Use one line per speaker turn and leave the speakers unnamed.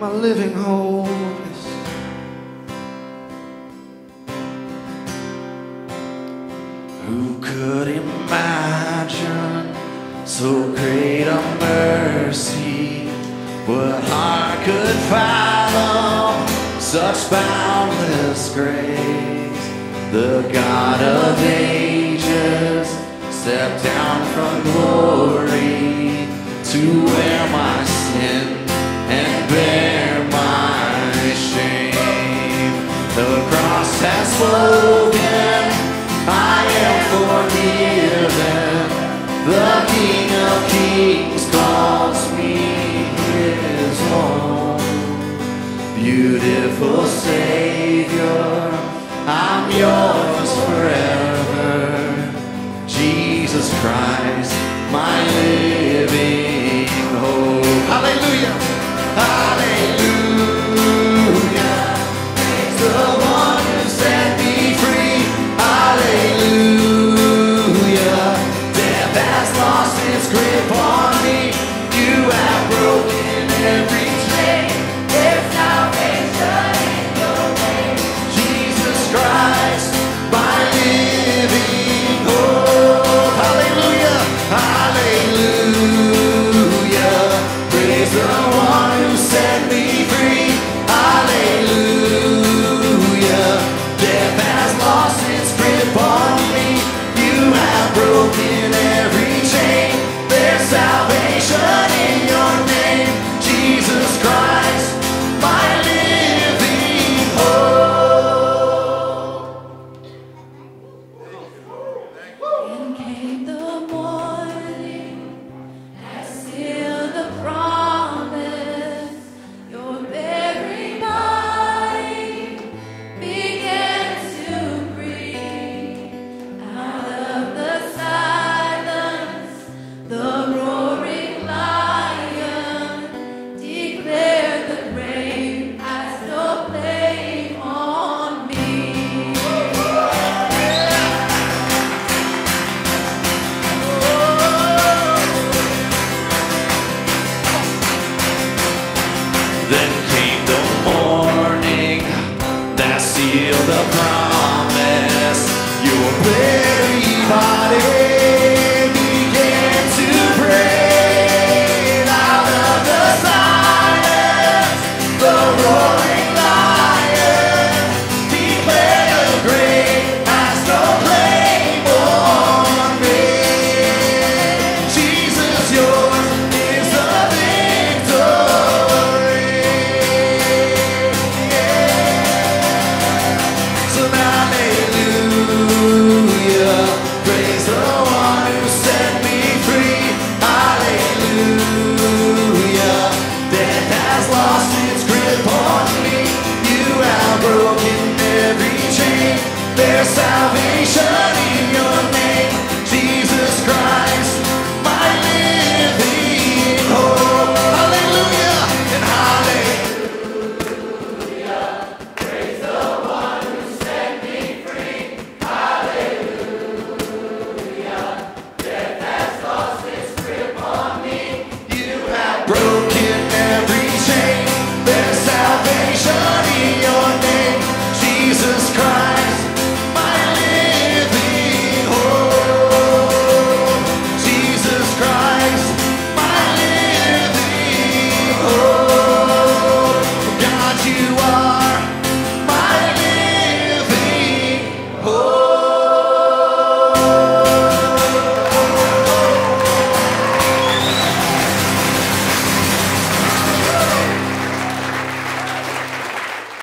my living
holiness. Who could imagine so great a mercy? What heart could fathom such boundless grace? The God of ages stepped down from glory to wear my sin Kings calls me his home. Beautiful Savior, I'm yours forever. Jesus Christ, my living hope. Hallelujah! Hallelujah! Lost its grip on then salvation.